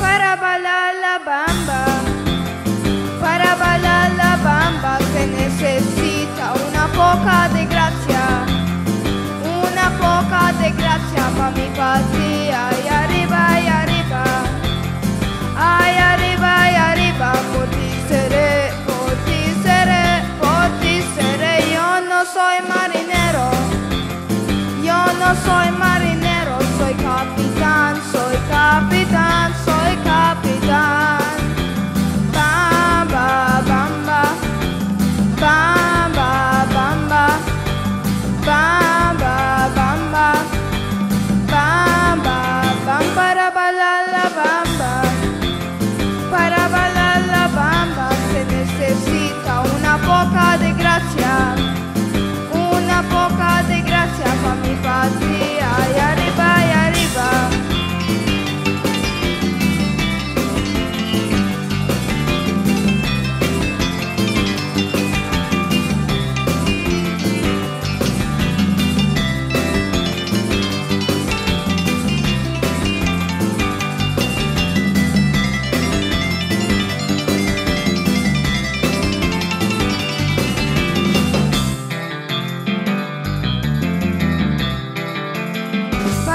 Para bailar la bamba, para bailar la bamba se necesita una poca de gracia, una poca de gracia para mi patria soy más.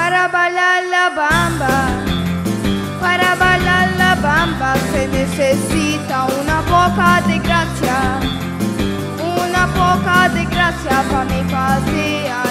Para bailar la bamba, para bailar la bamba se necesita una poca de gracia, una poca de gracia para mi arriba.